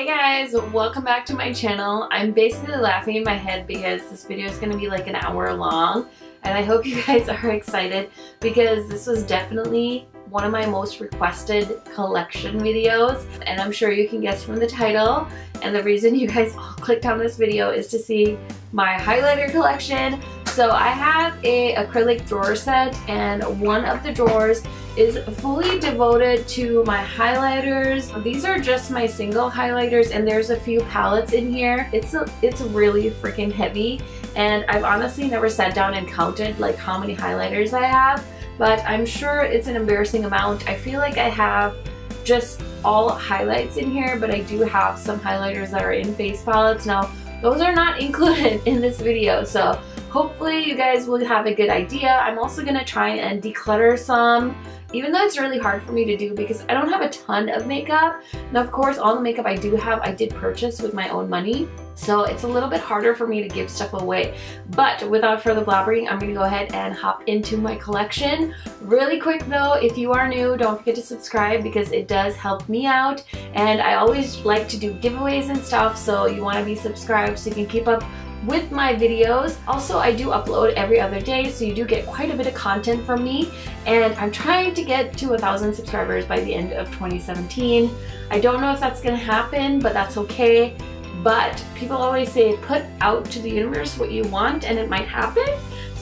Hey guys, welcome back to my channel. I'm basically laughing in my head because this video is going to be like an hour long and I hope you guys are excited because this was definitely one of my most requested collection videos and I'm sure you can guess from the title and the reason you guys all clicked on this video is to see my highlighter collection. So I have a acrylic drawer set and one of the drawers is fully devoted to my highlighters. These are just my single highlighters and there's a few palettes in here. It's a, it's really freaking heavy and I've honestly never sat down and counted like how many highlighters I have but I'm sure it's an embarrassing amount. I feel like I have just all highlights in here but I do have some highlighters that are in face palettes. Now those are not included in this video so hopefully you guys will have a good idea. I'm also to try and declutter some even though it's really hard for me to do because I don't have a ton of makeup. Now of course all the makeup I do have I did purchase with my own money. So it's a little bit harder for me to give stuff away. But without further blabbering, I'm gonna go ahead and hop into my collection. Really quick though, if you are new, don't forget to subscribe because it does help me out. And I always like to do giveaways and stuff, so you wanna be subscribed so you can keep up with my videos. Also, I do upload every other day, so you do get quite a bit of content from me. And I'm trying to get to a thousand subscribers by the end of 2017. I don't know if that's gonna happen, but that's okay. But people always say put out to the universe what you want and it might happen.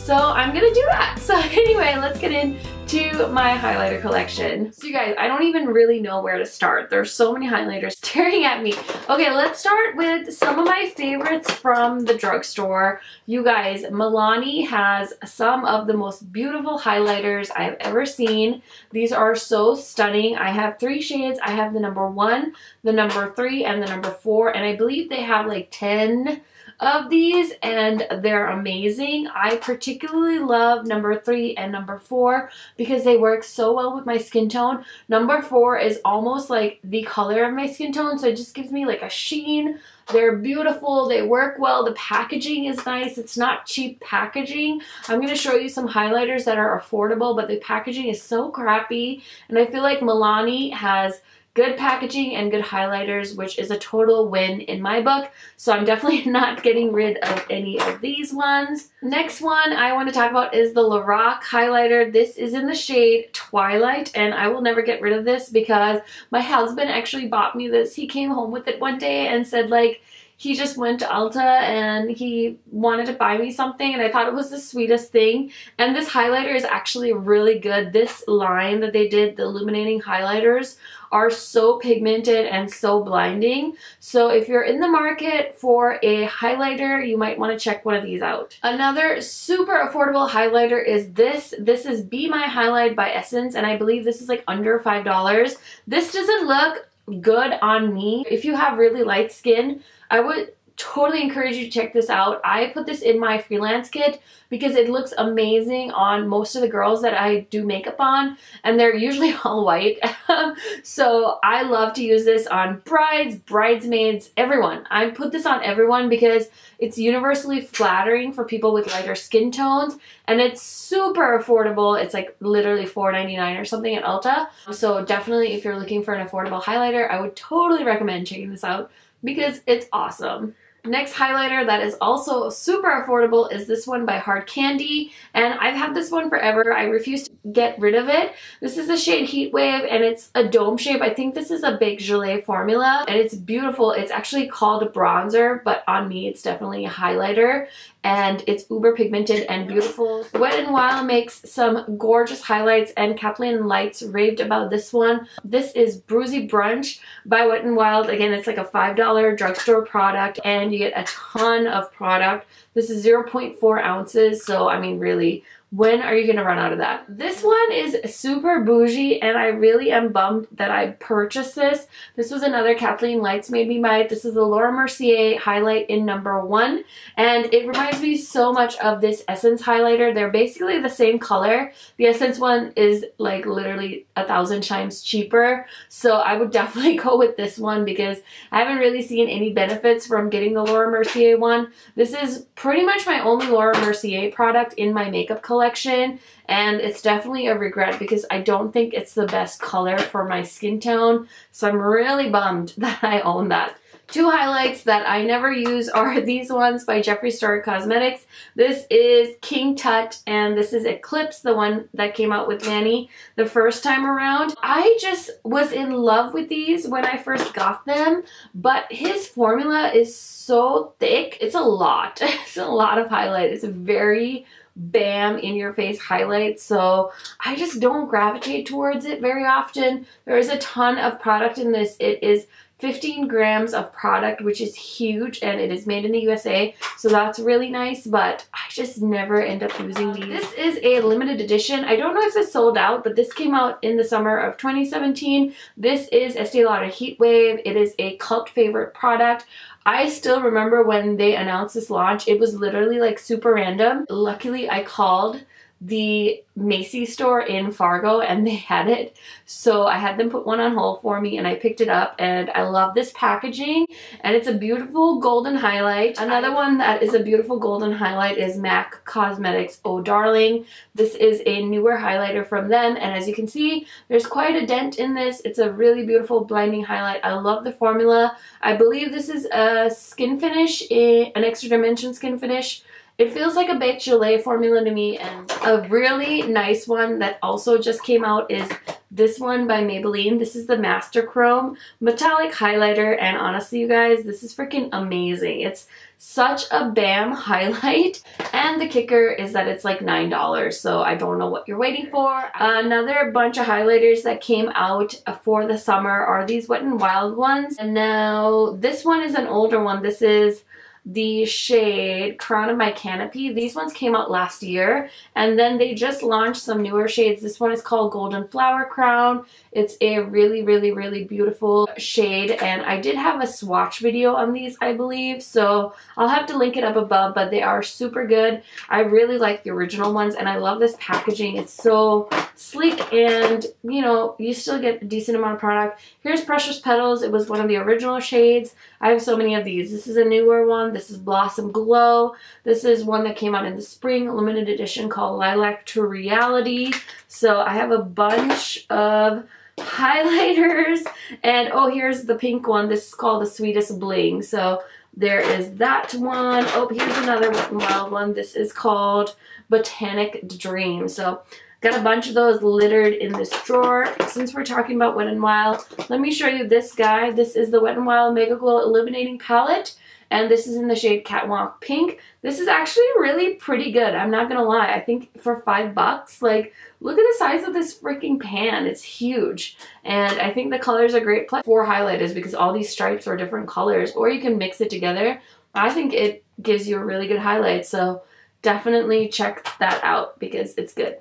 So I'm gonna do that. So anyway, let's get into my highlighter collection. So you guys, I don't even really know where to start. There's so many highlighters staring at me. Okay, let's start with some of my favorites from the drugstore. You guys, Milani has some of the most beautiful highlighters I've ever seen. These are so stunning. I have three shades. I have the number one, the number three, and the number four. And I believe they have like 10 of these and they're amazing. I particularly love number three and number four because they work so well with my skin tone. Number four is almost like the color of my skin tone so it just gives me like a sheen. They're beautiful, they work well, the packaging is nice, it's not cheap packaging. I'm going to show you some highlighters that are affordable but the packaging is so crappy and I feel like Milani has good packaging and good highlighters, which is a total win in my book. So I'm definitely not getting rid of any of these ones. Next one I want to talk about is the Lorac highlighter. This is in the shade Twilight and I will never get rid of this because my husband actually bought me this. He came home with it one day and said like, he just went to Ulta and he wanted to buy me something and I thought it was the sweetest thing. And this highlighter is actually really good. This line that they did, the illuminating highlighters, are so pigmented and so blinding. So if you're in the market for a highlighter, you might want to check one of these out. Another super affordable highlighter is this. This is Be My Highlight by Essence and I believe this is like under $5. This doesn't look good on me. If you have really light skin, I would totally encourage you to check this out. I put this in my freelance kit because it looks amazing on most of the girls that I do makeup on and they're usually all white. so I love to use this on brides, bridesmaids, everyone. I put this on everyone because it's universally flattering for people with lighter skin tones and it's super affordable. It's like literally $4.99 or something at Ulta. So definitely if you're looking for an affordable highlighter, I would totally recommend checking this out because it's awesome. Next highlighter that is also super affordable is this one by Hard Candy and I've had this one forever. I refuse to get rid of it. This is the shade Heat Wave and it's a dome shape. I think this is a baked Gelée formula and it's beautiful. It's actually called a bronzer but on me it's definitely a highlighter and it's uber pigmented and beautiful. Wet n Wild makes some gorgeous highlights and Kathleen Lights raved about this one. This is Bruisey Brunch by Wet n Wild. Again, it's like a $5 drugstore product and you get a ton of product. This is 0.4 ounces, so I mean really when are you going to run out of that? This one is super bougie and I really am bummed that I purchased this. This was another Kathleen Lights made me buy. This is the Laura Mercier highlight in number one and it reminds me so much of this Essence highlighter. They're basically the same color. The Essence one is like literally a thousand times cheaper so I would definitely go with this one because I haven't really seen any benefits from getting the Laura Mercier one. This is pretty much my only Laura Mercier product in my makeup collection collection and it's definitely a regret because I don't think it's the best color for my skin tone so I'm really bummed that I own that. Two highlights that I never use are these ones by Jeffree Star Cosmetics. This is King Tut and this is Eclipse, the one that came out with Manny the first time around. I just was in love with these when I first got them, but his formula is so thick. It's a lot. It's a lot of highlight. It's very bam in your face highlight so I just don't gravitate towards it very often. There is a ton of product in this. It is 15 grams of product, which is huge, and it is made in the USA, so that's really nice, but I just never end up using these. This is a limited edition. I don't know if this sold out, but this came out in the summer of 2017. This is Estee Lauder Heat Wave. It is a cult favorite product. I still remember when they announced this launch, it was literally like super random. Luckily, I called the Macy's store in Fargo and they had it. So I had them put one on hold for me and I picked it up and I love this packaging and it's a beautiful golden highlight. Another one that is a beautiful golden highlight is MAC Cosmetics Oh Darling. This is a newer highlighter from them and as you can see there's quite a dent in this. It's a really beautiful blinding highlight. I love the formula. I believe this is a skin finish, an extra dimension skin finish. It feels like a baked gelée formula to me and a really nice one that also just came out is this one by Maybelline. This is the Master Chrome Metallic Highlighter and honestly you guys this is freaking amazing. It's such a bam highlight and the kicker is that it's like $9 so I don't know what you're waiting for. Another bunch of highlighters that came out for the summer are these Wet n Wild ones and now this one is an older one. This is the shade Crown of My Canopy. These ones came out last year and then they just launched some newer shades. This one is called Golden Flower Crown. It's a really, really, really beautiful shade and I did have a swatch video on these, I believe, so I'll have to link it up above, but they are super good. I really like the original ones and I love this packaging. It's so sleek and, you know, you still get a decent amount of product. Here's Precious Petals. It was one of the original shades. I have so many of these. This is a newer one. This is Blossom Glow. This is one that came out in the spring, limited edition called Lilac to Reality. So I have a bunch of highlighters. And oh, here's the pink one. This is called the Sweetest Bling. So there is that one. Oh, here's another wild one. This is called Botanic Dream. So Got a bunch of those littered in this drawer. Since we're talking about Wet n Wild, let me show you this guy. This is the Wet n Wild Mega Glow Illuminating Palette. And this is in the shade Catwalk Pink. This is actually really pretty good. I'm not to lie. I think for five bucks, like, look at the size of this freaking pan. It's huge. And I think the colors are great. For highlighters because all these stripes are different colors. Or you can mix it together. I think it gives you a really good highlight. So definitely check that out because it's good.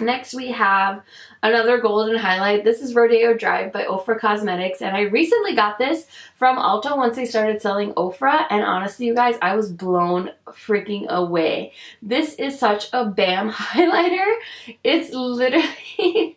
Next we have another golden highlight. This is Rodeo Drive by Ofra Cosmetics and I recently got this from Ulta once they started selling Ofra and honestly you guys I was blown freaking away. This is such a bam highlighter. It's literally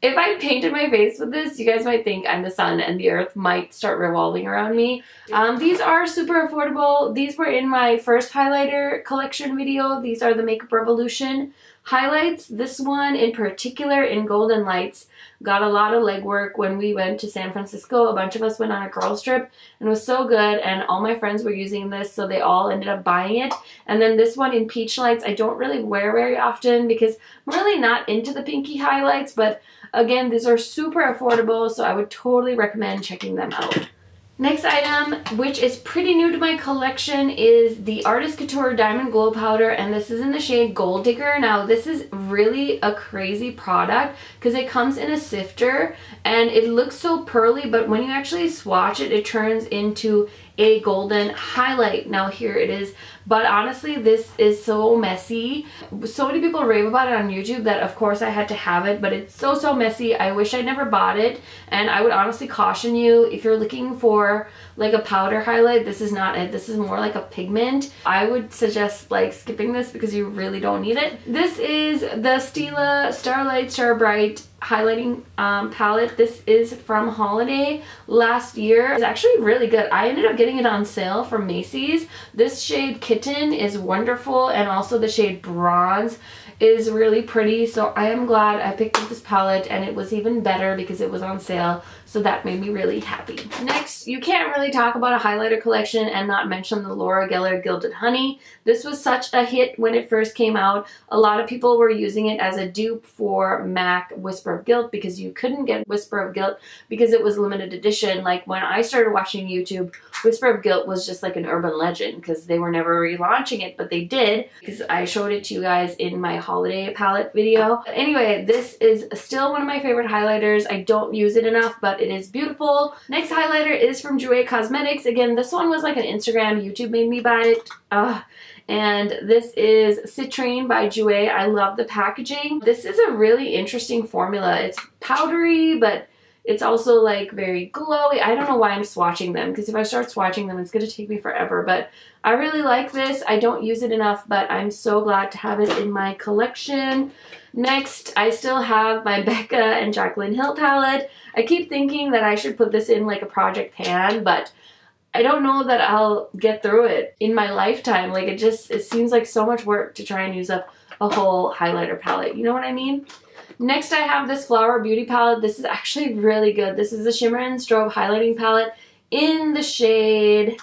if I painted my face with this you guys might think I'm the sun and the earth might start revolving around me. Um, these are super affordable. These were in my first highlighter collection video. These are the Makeup Revolution highlights. This one in particular in Golden Lights got a lot of legwork when we went to San Francisco. A bunch of us went on a girls trip and it was so good and all my friends were using this so they all ended up buying it. And then this one in Peach Lights I don't really wear very often because I'm really not into the pinky highlights but again these are super affordable so I would totally recommend checking them out. Next item, which is pretty new to my collection, is the Artist Couture Diamond Glow Powder, and this is in the shade Gold Digger. Now, this is really a crazy product because it comes in a sifter, and it looks so pearly, but when you actually swatch it, it turns into a golden highlight. Now, here it is but honestly, this is so messy. So many people rave about it on YouTube that of course I had to have it, but it's so, so messy. I wish I never bought it. And I would honestly caution you, if you're looking for like a powder highlight, this is not it. This is more like a pigment. I would suggest like skipping this because you really don't need it. This is the Stila Starlight Star Bright highlighting um, palette. This is from Holiday last year. It's actually really good. I ended up getting it on sale from Macy's. This shade Kitten is wonderful and also the shade Bronze is really pretty. So I am glad I picked up this palette and it was even better because it was on sale. So that made me really happy. Next, you can't really talk about a highlighter collection and not mention the Laura Geller Gilded Honey. This was such a hit when it first came out. A lot of people were using it as a dupe for MAC Whisper of Guilt because you couldn't get Whisper of Guilt because it was limited edition. Like when I started watching YouTube, Whisper of Guilt was just like an urban legend because they were never relaunching it, but they did because I showed it to you guys in my holiday palette video. But anyway, this is still one of my favorite highlighters. I don't use it enough, it is beautiful. Next highlighter is from Jouer Cosmetics. Again, this one was like an Instagram, YouTube made me buy it. Uh, and this is Citrine by Jouer. I love the packaging. This is a really interesting formula. It's powdery, but it's also like very glowy. I don't know why I'm swatching them because if I start swatching them, it's going to take me forever. But I really like this. I don't use it enough, but I'm so glad to have it in my collection. Next, I still have my Becca and Jaclyn Hill palette. I keep thinking that I should put this in like a project pan, but I don't know that I'll get through it in my lifetime. Like it just, it seems like so much work to try and use up a whole highlighter palette. You know what I mean? Next I have this Flower Beauty palette. This is actually really good. This is the Shimmer and Strobe highlighting palette in the shade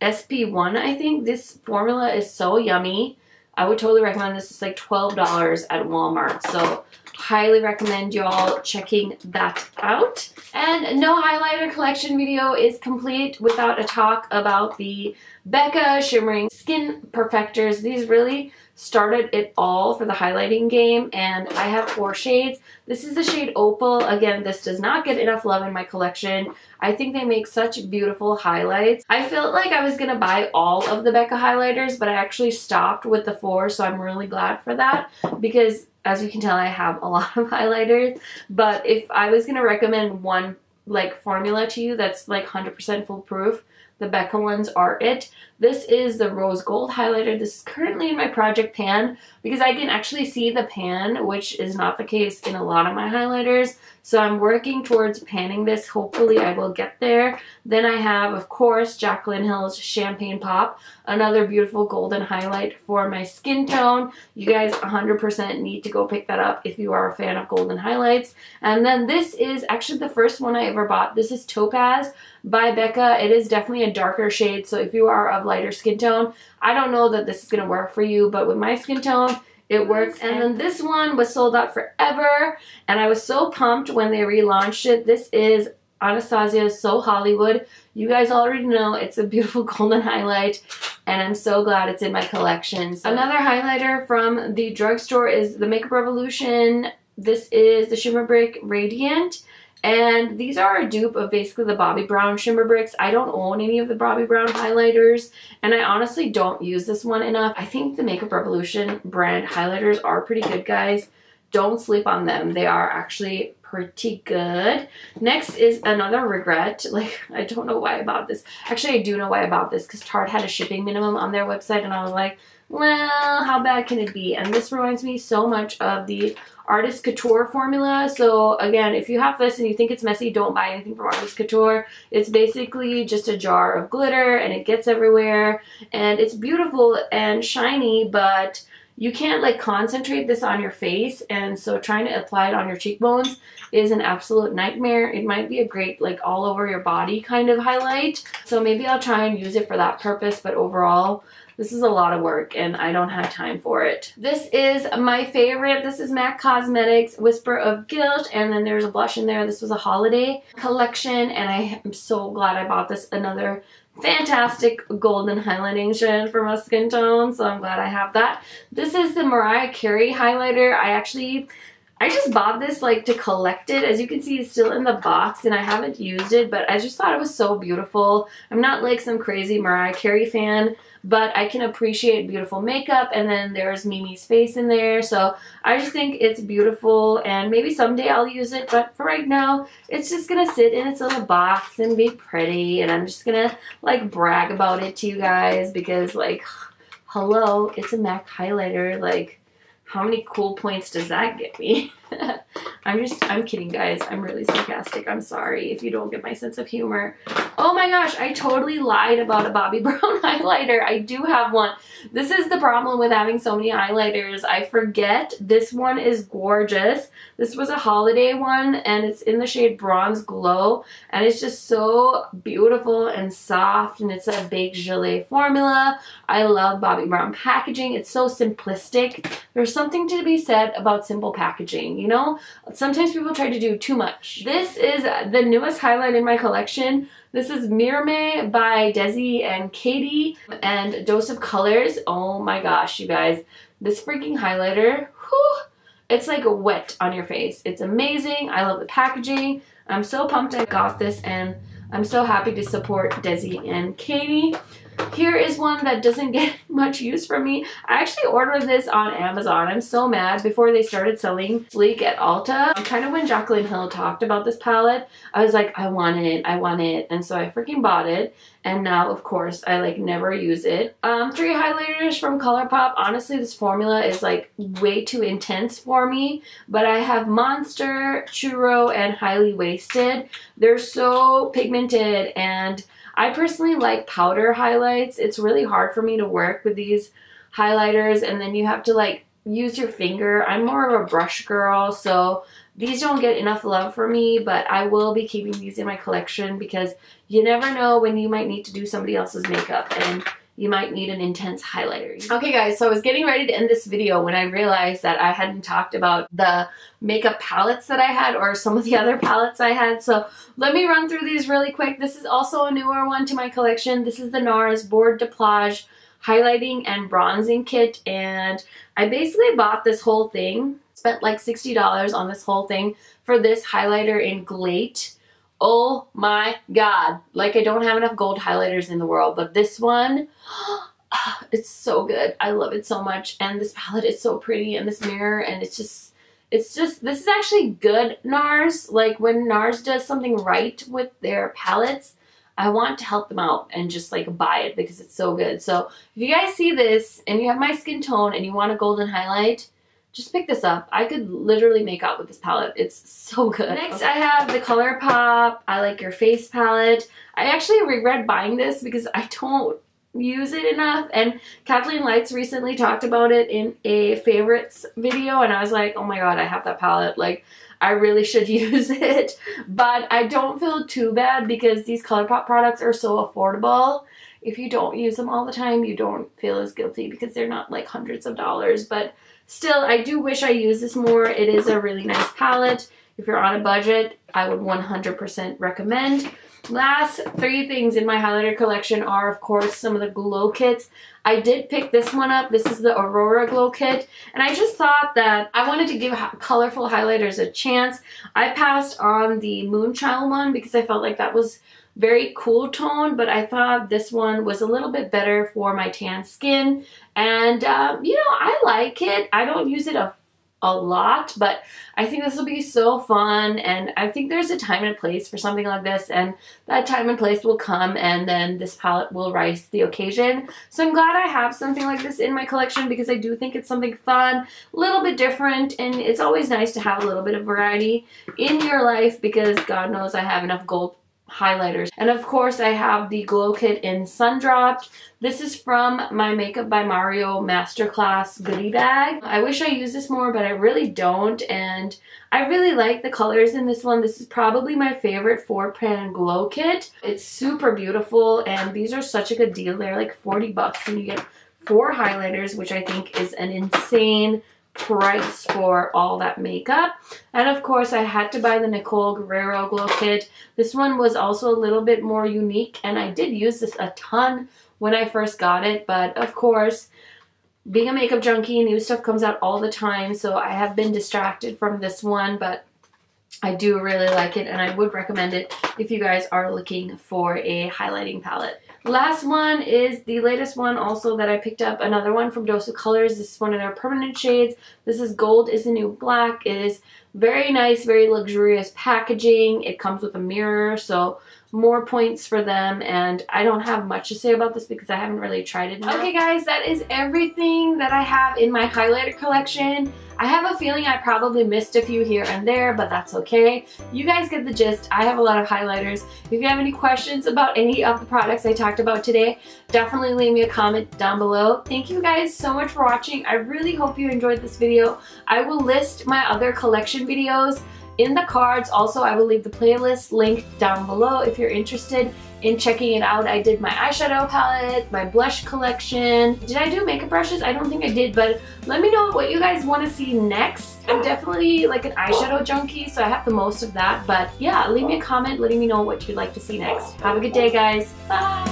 SP1, I think. This formula is so yummy. I would totally recommend this. It's like $12 at Walmart. So highly recommend y'all checking that out. And no highlighter collection video is complete without a talk about the Becca Shimmering Skin Perfectors. These really started it all for the highlighting game and I have four shades. This is the shade Opal. Again, this does not get enough love in my collection. I think they make such beautiful highlights. I felt like I was going to buy all of the Becca highlighters, but I actually stopped with the four, so I'm really glad for that because as you can tell, I have a lot of highlighters. But if I was going to recommend one like formula to you that's like 100% foolproof, the Becca ones are it. This is the rose gold highlighter. This is currently in my project pan because I can actually see the pan, which is not the case in a lot of my highlighters. So I'm working towards panning this. Hopefully I will get there. Then I have, of course, Jaclyn Hill's Champagne Pop, another beautiful golden highlight for my skin tone. You guys 100% need to go pick that up if you are a fan of golden highlights. And then this is actually the first one I ever bought. This is Topaz by Becca. It is definitely a darker shade, so if you are of lighter skin tone, I don't know that this is going to work for you, but with my skin tone, it works. And then this one was sold out forever, and I was so pumped when they relaunched it. This is Anastasia So Hollywood. You guys already know it's a beautiful golden highlight and I'm so glad it's in my collection. So another highlighter from the drugstore is the Makeup Revolution. This is the Shimmer Brick Radiant and these are a dupe of basically the Bobbi Brown Shimmer Bricks. I don't own any of the Bobbi Brown highlighters, and I honestly don't use this one enough. I think the Makeup Revolution brand highlighters are pretty good, guys. Don't sleep on them. They are actually pretty good. Next is another regret. Like, I don't know why I bought this. Actually, I do know why I bought this, because Tarte had a shipping minimum on their website, and I was like, well, how bad can it be? And this reminds me so much of the Artist Couture formula. So again, if you have this and you think it's messy, don't buy anything from Artist Couture. It's basically just a jar of glitter and it gets everywhere. And it's beautiful and shiny, but you can't like concentrate this on your face. And so trying to apply it on your cheekbones is an absolute nightmare. It might be a great like all over your body kind of highlight. So maybe I'll try and use it for that purpose. But overall, this is a lot of work and I don't have time for it. This is my favorite. This is MAC Cosmetics Whisper of Guilt and then there's a blush in there. This was a holiday collection and I am so glad I bought this. Another fantastic golden highlighting shade for my skin tone so I'm glad I have that. This is the Mariah Carey highlighter. I actually I just bought this like to collect it. As you can see, it's still in the box and I haven't used it, but I just thought it was so beautiful. I'm not like some crazy Mariah Carey fan, but I can appreciate beautiful makeup and then there's Mimi's face in there. So I just think it's beautiful and maybe someday I'll use it, but for right now, it's just gonna sit in its little box and be pretty and I'm just gonna like brag about it to you guys because like, hello, it's a MAC highlighter. Like, how many cool points does that get me? I'm just, I'm kidding guys. I'm really sarcastic. I'm sorry if you don't get my sense of humor. Oh my gosh, I totally lied about a Bobbi Brown highlighter. I do have one. This is the problem with having so many highlighters. I forget. This one is gorgeous. This was a holiday one and it's in the shade Bronze Glow and it's just so beautiful and soft and it's a baked gelée formula. I love Bobbi Brown packaging. It's so simplistic. There's something to be said about simple packaging, you know? Sometimes people try to do too much. This is the newest highlight in my collection. This is Mirame by Desi and Katy and Dose of Colors. Oh my gosh, you guys. This freaking highlighter, whew, it's like wet on your face. It's amazing. I love the packaging. I'm so pumped I got this and I'm so happy to support Desi and Katy. Here is one that doesn't get much use from me. I actually ordered this on Amazon. I'm so mad before they started selling Sleek at Ulta. Kind of when Jaclyn Hill talked about this palette, I was like, I want it, I want it. And so I freaking bought it. And now, of course, I like never use it. Um, three highlighters from ColourPop. Honestly, this formula is like way too intense for me. But I have Monster, Churro, and Highly Wasted. They're so pigmented and I personally like powder highlights. It's really hard for me to work with these highlighters and then you have to like use your finger. I'm more of a brush girl, so these don't get enough love for me, but I will be keeping these in my collection because you never know when you might need to do somebody else's makeup and you might need an intense highlighter. Okay guys, so I was getting ready to end this video when I realized that I hadn't talked about the makeup palettes that I had or some of the other palettes I had. So let me run through these really quick. This is also a newer one to my collection. This is the NARS Bord de Plage highlighting and bronzing kit and I basically bought this whole thing, spent like $60 on this whole thing for this highlighter in Glate Oh my god. Like I don't have enough gold highlighters in the world, but this one, ah, it's so good. I love it so much. And this palette is so pretty and this mirror and it's just, it's just, this is actually good NARS. Like when NARS does something right with their palettes, I want to help them out and just like buy it because it's so good. So if you guys see this and you have my skin tone and you want a golden highlight, just pick this up. I could literally make out with this palette. It's so good. Next. I have the ColourPop I Like Your Face palette. I actually regret buying this because I don't use it enough and Kathleen Lights recently talked about it in a favorites video and I was like oh my god I have that palette like I really should use it but I don't feel too bad because these ColourPop products are so affordable if you don't use them all the time you don't feel as guilty because they're not like hundreds of dollars but Still, I do wish I used this more. It is a really nice palette. If you're on a budget, I would 100% recommend. Last three things in my highlighter collection are, of course, some of the glow kits. I did pick this one up. This is the Aurora Glow Kit. And I just thought that I wanted to give colorful highlighters a chance. I passed on the Moonchild one because I felt like that was very cool tone, but I thought this one was a little bit better for my tan skin. And, um, you know, I like it. I don't use it a, a lot, but I think this will be so fun. And I think there's a time and a place for something like this. And that time and place will come and then this palette will rise to the occasion. So I'm glad I have something like this in my collection because I do think it's something fun, a little bit different. And it's always nice to have a little bit of variety in your life because God knows I have enough gold highlighters. And of course I have the Glow Kit in Sundropped. This is from my Makeup by Mario Masterclass goodie bag. I wish I used this more, but I really don't. And I really like the colors in this one. This is probably my favorite 4-pan Glow Kit. It's super beautiful, and these are such a good deal. They're like 40 bucks, and you get four highlighters, which I think is an insane price for all that makeup. And of course, I had to buy the Nicole Guerrero Glow Kit. This one was also a little bit more unique, and I did use this a ton when I first got it, but of course, being a makeup junkie, new stuff comes out all the time, so I have been distracted from this one, but I do really like it, and I would recommend it if you guys are looking for a highlighting palette. Last one is the latest one also that I picked up. Another one from Dose of Colors. This is one of their permanent shades. This is Gold is the New Black. It is Very nice, very luxurious packaging. It comes with a mirror, so more points for them and I don't have much to say about this because I haven't really tried it. Okay guys, that is everything that I have in my highlighter collection. I have a feeling I probably missed a few here and there, but that's okay. You guys get the gist. I have a lot of highlighters. If you have any questions about any of the products I talked about today, definitely leave me a comment down below. Thank you guys so much for watching. I really hope you enjoyed this video. I will list my other collection videos in the cards. Also, I will leave the playlist linked down below if you're interested in checking it out. I did my eyeshadow palette, my blush collection. Did I do makeup brushes? I don't think I did, but let me know what you guys want to see next. I'm definitely like an eyeshadow junkie, so I have the most of that. But yeah, leave me a comment letting me know what you'd like to see next. Have a good day, guys. Bye!